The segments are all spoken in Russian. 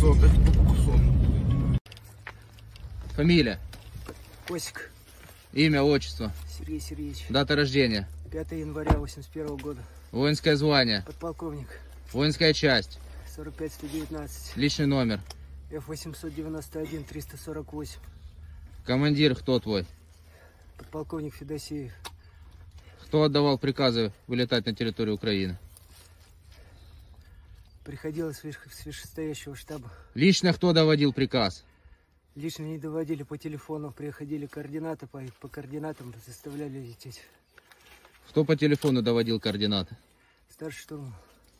кусок, это кусок. Фамилия? Косик. Имя, отчество? Сергей Сергеевич. Дата рождения? 5 января 81 -го года. Воинское звание? Подполковник. Воинская часть? 45-119. Личный номер? F891-348. Командир кто твой? Подполковник Федосеев. Кто отдавал приказы вылетать на территорию Украины? Приходилось с вышестоящего штаба. Лично кто доводил приказ? Лично не доводили по телефону, приходили координаты, по, по координатам заставляли лететь. Кто по телефону доводил координаты? Старший штурман.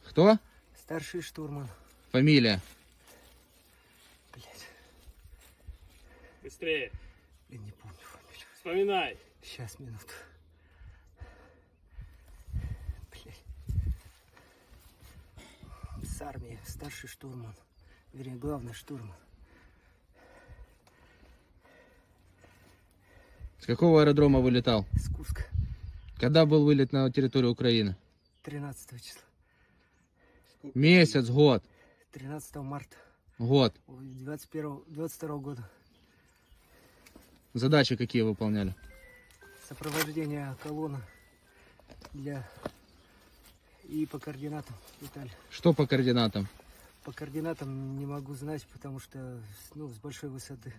Кто? Старший штурман. Фамилия. Блять, Быстрее. блин, не помню фамилию. Вспоминай. Сейчас, минуту. Блять. С армии, старший штурман. Вернее, главный штурман. С какого аэродрома вылетал? С Куска. Когда был вылет на территорию Украины? 13 числа. Месяц, год. 13 марта Год. 21, 22 года. Задачи какие выполняли? Сопровождение колонны для и по координатам летали. Что по координатам? По координатам не могу знать, потому что ну, с большой высоты.